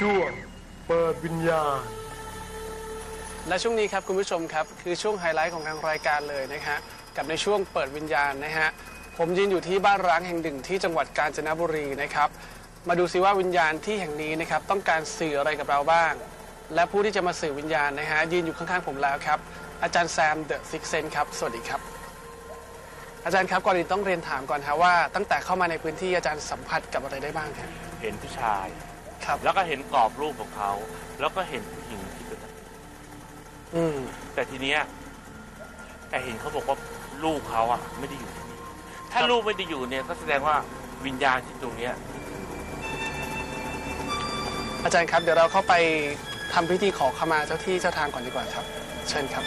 ช่วงเปิดวิญญาณ และช่วงนี้ครับคุณผู้ชมครับ คือช่วงไฮไลท์ของทางรายการเลยนะฮะกับในช่วงเปิดวิญญาณนะฮะผมยืนอยู่ที่บ้านร้างแห่งหนึ่งที่จังหวัดกาญจนบุรีนะครับ มาดูซิว่าวิญญาณที่แห่งนี้นะครับต้องการสื่ออะไรกับเราบ้าง และผู้ที่จะมาสื่อวิญญาณนะฮะยืนอยู่ข้างๆผมแล้วครับ อาจารย์แซม the sixth sense ครับสวัสดีครับอาจารย์ครับก่อนอื่นต้องเรียนถามก่อนฮะว่าตั้งแต่เข้ามาในพื้นที่อาจารย์สัมผัสกับอะไรได้บ้างครับเห็นผู้ชาย ครับ แล้วก็เห็นกรอบรูปของเขา แล้วก็เห็นผู้หญิงที่เป็นนักอืมแต่ทีเนี้ยแต่เห็นเขาบอกว่าลูกเขาอะ ไม่ได้อยู่ที่นี่ถ้าลูกไม่ได้อยู่เนี่ยก็แสดงว่าวิญญาณที่ตรงเนี้ย อาจารย์ครับ เดี๋ยวเราเข้าไปทำพิธีขอขมาเจ้าที่เจ้าทางก่อนดีกว่าครับ เชิญครับ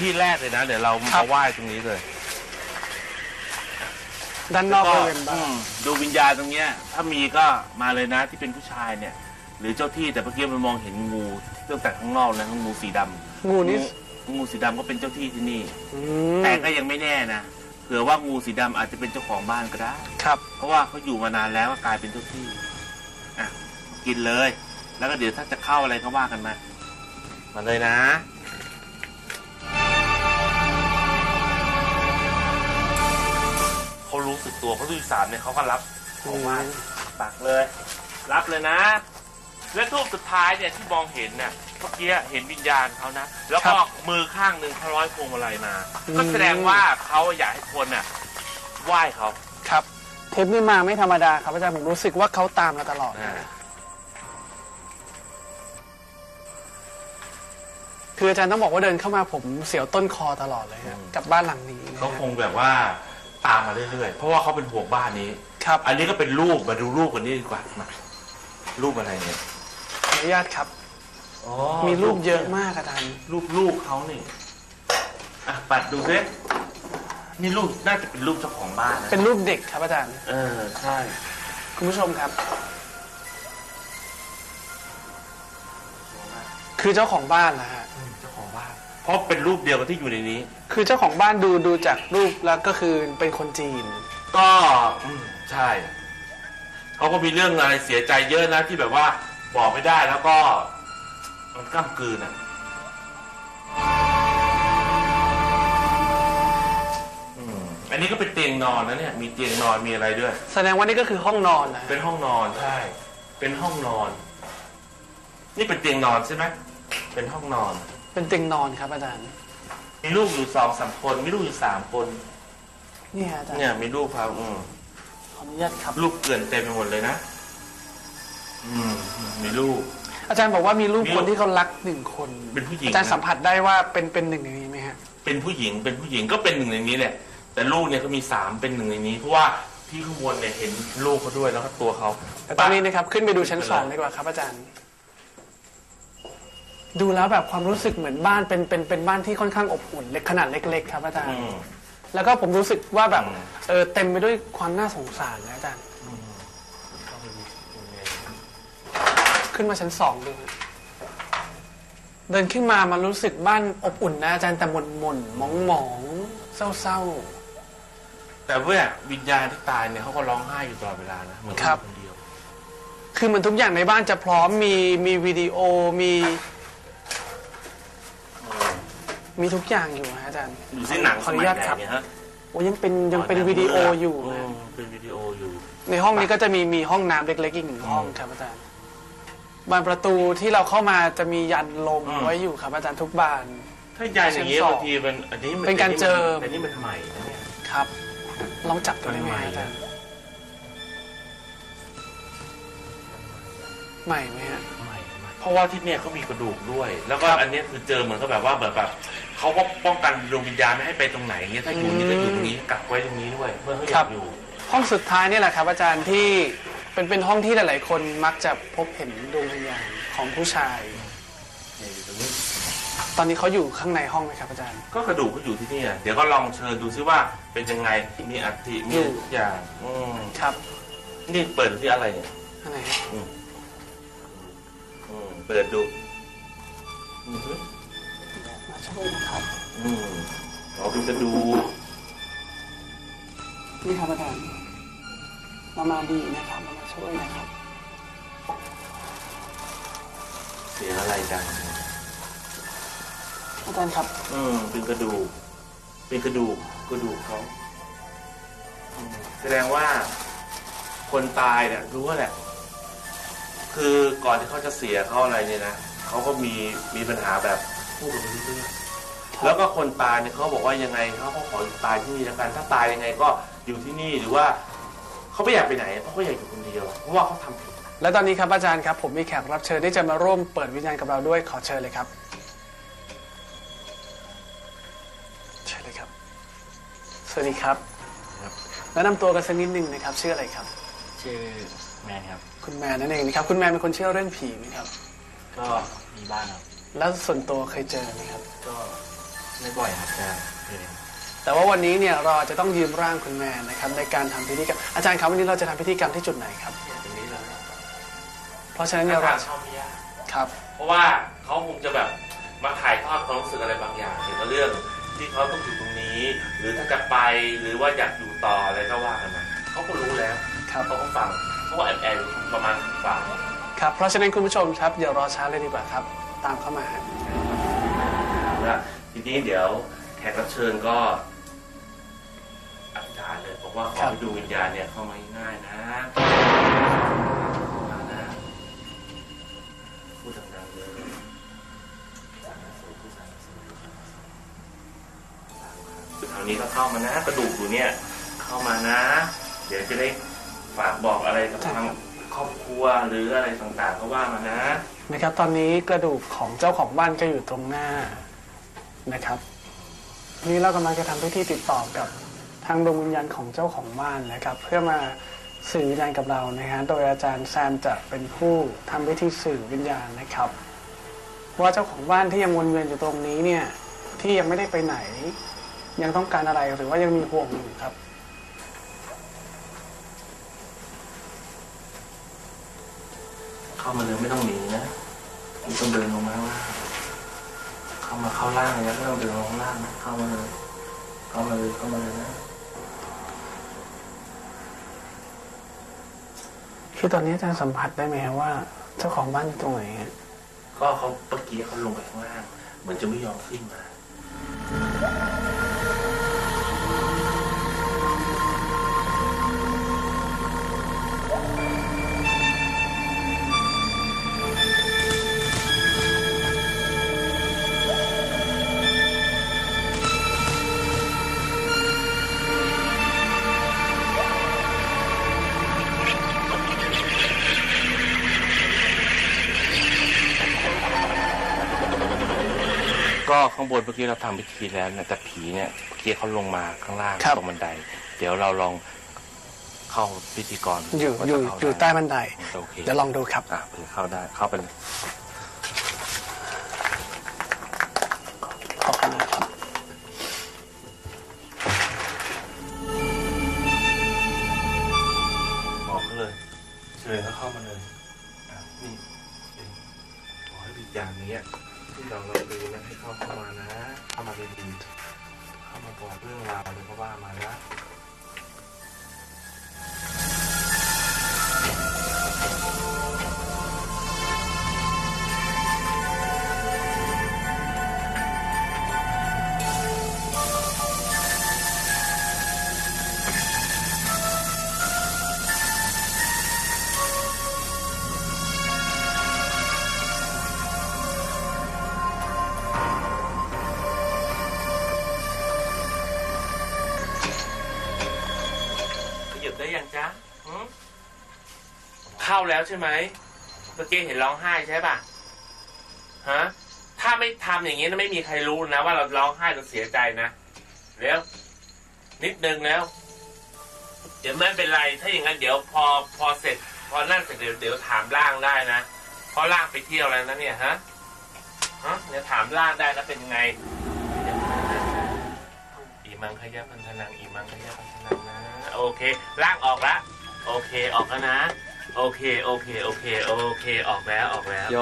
ที่แรกเลยนะ เดี๋ยวเราครัมาบ ไหว้ตรงนี้เลยด้านนอกบริเวณก็บ้านอืมดูวิญญาณตรงเนี้ย ถ้ามีก็มาเลยนะที่เป็นผู้ชายเนี่ย หรือเจ้าที่แต่เมื่อกี้มันมองเห็นงูตั้งแต่ข้างนอกนะงูสีดำงูนี่งูสีดำก็เป็นเจ้าที่ที่นี่ อืมแต่ก็ยังไม่แน่นะเผื่อว่างูสีดำอาจจะเป็นเจ้าของบ้านก็ได้ ครับ เพราะว่าเขาอยู่มานานแล้วก็กลายเป็นเจ้าที่อะกินเลย แล้วก็เดี๋ยวถ้าจะเข้าอะไรก็ว่ากันมา มาเลยนะ เขารู้สึกตัวเพราะที่สามเนี่ยเขาก็รับของมาตักเลย รับเลยนะ และทูบสุดท้ายเนี่ยที่มองเห็นเนี่ยเมื่อกี้เห็นวิญญาณเขานะ แล้วก็มือข้างหนึ่งเขาร้อยพวงมาลัยมา ก็แสดงว่าเขาอยากให้คนน่ะไหว้เขาครับ เทปนี้มาไม่ธรรมดาครับอาจารย์ผมรู้สึกว่าเขาตามเราตลอด อ่าคืออาจารย์ต้องบอกว่าเดินเข้ามาผมเสียวต้นคอตลอดเลยฮะกับบ้านหลังนี้นะเขาฮะคงแบบว่า ตามมาเรื่อยๆ เพราะว่าเขาเป็นห่วงบ้านนี้ ครับ อันนี้ก็เป็นรูปมาดูรูปกันนี่ดีกว่ามารูปอะไรเนี่ยขออนุญาตครับอ๋อมีรูปเยอะมากอาจารย์รูปลูกเขานี่อะปัดดูซินี่รูปน่าจะเป็นรูปเจ้าของบ้านนะเป็นรูปเด็กครับอาจารย์ เออใช่คุณผู้ชมครับ คือเจ้าของบ้านนะฮะอืมเจ้าของบ้าน เพราะเป็นรูปเดียวกับที่อยู่ในนี้ คือเจ้าของบ้านดูดูจากรูปแล้วก็คือเป็นคนจีน ก็อืมใช่เขาก็มีเรื่องอะไรเสียใจเยอะนะที่แบบว่าบอกไม่ได้แล้วก็ มันก้ากลืนอะอืมอันนี้ก็เป็นเตียงนอนนะเนี่ย มีเตียงนอนมีอะไรด้วย แสดงว่านี่ก็คือห้องนอนนะฮะเป็นห้องนอนใช่ เป็นห้องนอน นี่เป็นเตียงนอนใช่ไหมเป็นห้องนอน เป็นเตียงนอนครับอาจารย์ มีลูกอยู่สองสามคน มีลูกอยู่สามคน นี่ฮะอาจารย์เนี่ยมีลูกครับอืมขออนุญาตครับ ลูกเกลื่อนเต็มไปหมดเลยนะ อืม มีลูก อาจารย์บอกว่ามีรูปมีรูปคนที่เขารักหนึ่งคนเป็นผู้หญิง อาจารย์นะสัมผัสได้ว่าเป็นเป็นหนึ่งในนี้ไหมฮะ เป็นผู้หญิงเป็นผู้หญิงก็เป็นหนึ่งในนี้แหละ แต่ลูกเนี่ยก็มีสามเป็นหนึ่งในนี้ เพราะว่าที่ข้างบนเนี่ยเห็นลูกเขาด้วยแล้วก็ตัวเขาแต่ตอนนี้นะครับขึ้นไปดูชั้นสองดีกว่าครับอาจารย์ ดูแล้วแบบความรู้สึกเหมือนบ้านเป็นเป็นเป็นบ้านที่ค่อนข้างอบอุ่นเล็กขนาดเล็ก ๆ ครับอาจารย์อืมแล้วก็ผมรู้สึกว่าแบบอืมเออเต็มไปด้วยความน่าสงสารนะอาจารย์เข้าไปดูยังไงขึ้นมาชั้นสองดูฮะเดินขึ้นมามันรู้สึกบ้านอบอุ่นนะอาจารย์แต่หม่นหม่นหมองหมองๆเศร้าแต่ว่าวิญญาณที่ตายเนี่ยเขาก็ร้องไห้อยู่ตลอดเวลานะเหมือนเขาอยู่คนเดียวๆคือเหมันทุกอย่างในบ้านจะพร้อมมีมีวิดีโอมี มีทุกอย่างอยู่ฮะอาจารย์ดูสิหนังขสออนุมัยญาตไหนครับเนี่ยฮะโอ้ยังเป็นยังเป็นวิดีโออยู่อืนะมเป็นวิดีโออยู่ ในห้องนี้ก็จะมีมีห้องน้ำเล็กๆอีกหนึ่งห้องครับอาจารย์บานประตูที่เราเข้ามาจะมียันลมอืม ไว้อยู่ครับอาจารย์ทุกบาน ถ้ายายอย่างเงี้ยชั้นสองบางทีมันอันนี้มัเป็นการเจิม อันนี้มันใหม่นะเนี่ย ครับ ลองจับตัวได้ไหมใหม่อาจารย์ใหม่ไหมฮะใหม่ใหม่เพราะว่าที่เนี่ยเขามีกระดูกด้วย แล้วก็อันเนี้ยคือเจอเหมือนกับแบบว่าแบบแบบ เขาก็ป้องกันดวงวิญญาณไม่ให้ไปตรงไหนเงี้ยถ้าอยู่นี่ก็อยู่ตรงนี้กักไว้ตรงนี้ด้วยเพื่อเขาอครัยาบ กอยู่ห้องสุดท้ายนี่แหละครับ อาจารย์ที่เป็นเป็นห้องที่หลาย ๆ คนมักจะพบเห็นดวงวิญญาณของผู้ชาย เนี่ยอยู่ตรงนี้ ตอนนี้เขาอยู่ข้างในห้องไหมครับอาจารย์ ก็กระดูกเขาอยู่ที่นี่อะเดี๋ยวก็ลองเชิญดูซิว่าเป็นยังไงมีอัฐิมีอยู่ ทุกอย่างอืมครับนี่เปิดที่อะไรเนี่ยอันไหนฮะอืมอืมเปิดดูอือฮึมา ช่วยนะครับอืมเราเป็นกระดูนี่ครับอาจารย์มามาดีนะครับมามาช่วยนะครับ เสียอะไรกันอาจารย์ครับ อืมเป็นกระดูก เป็นกระดูกกระดูกเขาอืมแสดงว่าคนตายเนี่ยรู้ว่าแหละ คือก่อนที่เขาจะเสียเขาอะไรเนี่ยนะเขาก็มีมีปัญหาแบบ พูดกันไปเรื่อยๆแล้วก็คนตายเนี่ยเขาบอกว่ายังไงเขาก็ขอตายที่นี่แล้วกันถ้าตายยังไงก็อยู่ที่นี่หรือว่าเขาไม่อยากไปไหนเพราะเขาอยากอยู่คนเดียวเพราะว่าเขาทำผิดและตอนนี้ครับอาจารย์ครับ ผมมีแขกรับเชิญที่จะมาร่วมเปิดวิญญาณกับเราด้วยขอเชิญเลยครับเชิญเลยครับ สวัสดีครับครับแนะนำตัวกันสักนิดหนึ่งนะครับชื่ออะไรครับ ชื่อแมนครับ คุณแมนนั่นเองนะครับ คุณแมนเป็นคนเชื่อเรื่องผีไหมครับ ก็มีบ้านครับ แล้วส่วนตัวเคยเจอไหมครับ ก็ไม่บ่อยครับแต่เคยแต่ว่าวันนี้เนี่ยเราจะต้องยืมร่างคุณแมนนะครับในการทำพิธีกรรมอาจารย์ครับวันนี้เราจะทำพิธีกรรมที่จุดไหนครับ ตรงนี้เลยเพราะฉะนั้นเนี่ยอาเราจารย์ชอบไม่ยากครับ เพราะว่าเขาคงจะแบบมาถ่ายทอดความรู้สึกอะไรบางอย่างเกี่ยวกับเรื่องที่เขาต้องอยู่ตรงนี้ หรือถ้าจะไปหรือว่าอยากอยู่ต่ออะไรก็ว่ากันมาเขาก็รู้แล้วครับ เขาก็ฟังเขาก็แอบแอบประมาณฟัง ครับ เพราะฉะนั้นคุณผู้ชมครับอย่ารอช้าเลยดีกว่าครับ ตามเข้ามาฮะแล้วทีนี้เดี๋ยวแขกรับเชิญก็อธิษฐานเลยบอกว่าขอให้ดูวิญญาณเนี่ยเข้ามาง่ายๆนะมานะพูดดังๆเลยสาธุสาธุสาธุแถวนี้ก็เข้ามานะ กระดูกอยู่เนี่ยเข้ามานะ เดี๋ยวจะได้ฝากบอกอะไรกับทางครอบครัวหรืออะไรต่างๆก็ว่ามานะ นะครับ ตอนนี้กระดูกของเจ้าของบ้านก็อยู่ตรงหน้านะครับ นี่เรากำลังจะทำพิธีติดต่อกับทางดวงวิญญาณของเจ้าของบ้านนะครับ เพื่อมาสื่อวิญญาณกับเรานะฮะโดยอาจารย์แซมจะเป็นผู้ทำพิธีสื่อวิญญาณนะครับว่าเจ้าของบ้านที่ยังวนเวียนอยู่ตรงนี้เนี่ยที่ยังไม่ได้ไปไหน ยังต้องการอะไรหรือว่ายังมีห่วงอยู่ครับเข้ามาเลยไม่ต้องหนีนะ ไม่ต้องเดินลงมาข้างล่างเข้ามาเข้าล่างเลยนะไม่ต้องเดินลงข้างล่างนะเข้ามาเลยเข้ามาเลยเข้ามาเลยนะคือตอนนี้อาจารย์สัมผัสได้ไหมครับว่า เจ้าของบ้านอยู่ตรงไหนฮะก็เขาเมื่อกี้เขาลงไปข้างล่างเหมือนจะไม่ยอมขึ้นมา ก็ข้างบนเมื่อกี้เราทำพิธีแล้วนะแต่ผีเนี่ยเมื่อกี้เขาลงมาข้างล่างครับ ตรงบันได เดี๋ยวเราลองเข้าพิธีกรอยู่ว่าอจะยู่เข้าอยู่ได้ใต้บันได โอเคเดี๋ยวลองดูครับ อะเผื่อเข้าได้เข้าไปเลย ขยับได้ยังจ๊ะเข้าแล้วใช่ไหมเมื่อกี้เห็นร้องไห้ใช่ป่ะฮะถ้าไม่ทำอย่างนี้นะไม่มีใครรู้นะ ว่าเราร้องไห้เราเสียใจนะเร็วนิดนึงแล้ว เดี๋ยวไม่เป็นไร ถ้าอย่างนั้นเดี๋ยวพอพอเสร็จ พอนั่นเสร็จเดี๋ยวเดี๋ยวถามล่างได้นะเพราะล่างไปเที่ยวแล้วนะเนี่ยฮะฮะเดี๋ยวถามล่างได้นะเป็นยังไง มังขยับพันธนังอีมังขยับพันธนังนะโอเคล่างออกละโอเคออกแล้วนะ โอเคโอเคโอเคโอเคออกแล้วออกแล้วโย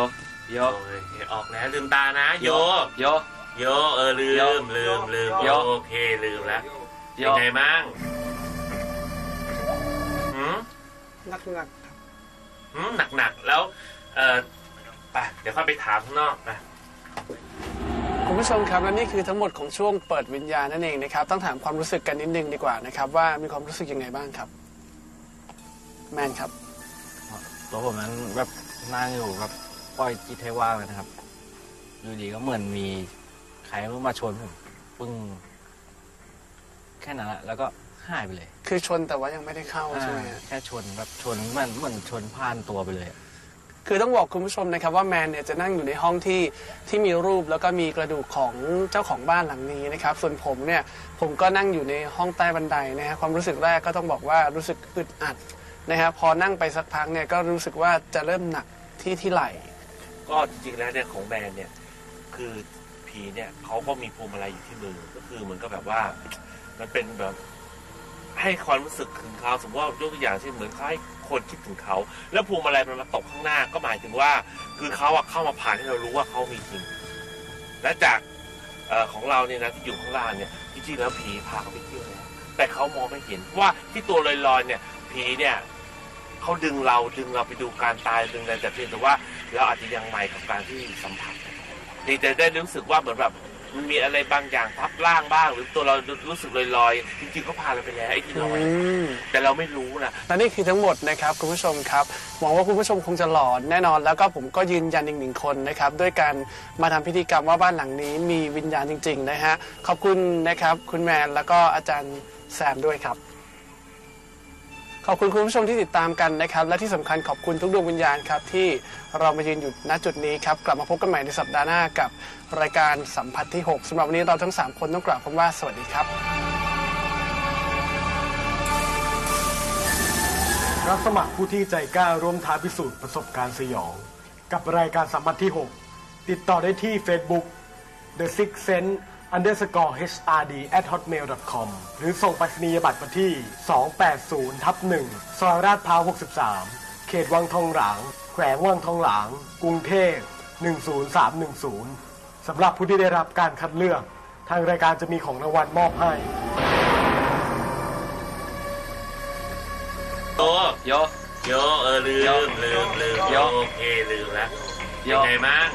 โยโอเคออกแล้วลืมตานะ โยโยโยเออลืโยมลืมลืมโยโอเคลืมแล้วโยยังไงมั่งหืมนักหนักๆครับหืมหนักหนักๆแล้วเออไปเดี๋ยวค่อยไปถามข้างนอกไป คุณผู้ชมครับและนี่คือทั้งหมดของช่วงเปิดวิญญาณนั่นเองนะครับต้องถามความรู้สึกกันนิดนึงดีกว่านะครับว่ามีความรู้สึกยังไงบ้างครับ แมนครับ ตัวผมนั้นแบบนั่งอยู่แบบปล่อยจิตให้ว่างเลยนะครับอยู่ดีก็เหมือนมีใครมาชนผมปึ้งแค่นั้นแหละแล้วก็หายไปเลย คือชนแต่ว่ายังไม่ได้เข้าใช่ไหมฮะ แค่ชนแบบชนเหมือนเหมือนชนผ่านตัวไปเลยอะ คือต้องบอกคุณผู้ชมนะครับว่าแมนเนี่ยจะนั่งอยู่ในห้องที่ที่มีรูปแล้วก็มีกระดูกของเจ้าของบ้านหลังนี้นะครับ ส่วนผมเนี่ยผมก็นั่งอยู่ในห้องใต้บันไดนะฮะความรู้สึกแรกก็ต้องบอกว่ารู้สึกอึดอัดนะครับพอนั่งไปสักพักเนี่ยก็รู้สึกว่าจะเริ่มหนักที่ที่ไหล่ ก็จริงๆแล้วเนี่ยของแบรนเนี่ยคือผีเนี่ยเขาก็มีพวงมาลัยอยู่ที่มือก็คือเหมือนกับแบบว่า มันเป็นแบบ ให้ความรู้สึกถึงเขาสมมติว่ายกตัวอย่างเช่นเหมือนเขาให้คนคิดถึงเขา แล้วพวงมาลัยมันมาตกข้างหน้าก็หมายถึงว่า คือเขาอะเข้ามาผ่านให้เรารู้ว่าเขามีจริงและจากเออของเราเนี่ยนะที่อยู่ข้างล่างเนี่ยจริงๆแล้วผีพาเขาไปเที่ยวแล้วแต่เขามองไม่เห็นเพราะว่าที่ตัวลอยๆเนี่ยผีเนี่ยเขาดึงเราดึงเราไปดูการตายดึงอะไรแต่เพียงแต่ว่าเราอาจจะยังใหม่กับการที่สัมผัสเพียแต่ได้รู้สึกว่าเหมือนแบบ มันมีอะไรบางอย่างทับร่างบ้าง หรือตัวเรารู้สึกลอยๆจริงๆเขาพาเราไปแล้วไอ้ที่ลอยอืมแต่เราไม่รู้นะและนี่คือทั้งหมดนะครับคุณผู้ชมครับหวังว่าคุณผู้ชมคงจะหลอนแน่นอน แล้วก็ผมก็ยืนยันอีกหนึ่งคนนะครับด้วยการมาทำพิธีกรรมว่าบ้านหลังนี้มีวิญญาณจริง ๆ นะฮะขอบคุณนะครับคุณแมนแล้วก็อาจารย์แซมด้วยครับ ขอบคุณคุณผู้ชมที่ติดตามกันนะครับ และที่สำคัญขอบคุณทุกดวงวิญญาณครับ ที่เรามายืนอยู่ณจุดนี้ครับ กลับมาพบกันใหม่ในสัปดาห์หน้ากับรายการสัมผัสที่ 6สำหรับวันนี้เราทั้งสามคนต้องกล่าวคำว่าสวัสดีครับรับสมัครผู้ที่ใจกล้าร่วมท้าพิสูจน์ประสบการณ์สยอง กับรายการสัมผัสที่ 6 ติดต่อได้ที่ Facebook The Six Sense underscore HRD at hotmail com หรือส่งไปรษณียบัตรมาที่ 280ทับ1ซอยราดพร้าว 63 เขตวังทองหลาง แขวงวังทองหลาง กรุงเทพ 10310 สำหรับผู้ที่ได้รับการคัดเลือก ทางรายการจะมีของรางวัลมอบให้โอ้โยโยเออลืโยมลืมลืมโยโอเคลืมแล้วโยยังไงมั่ง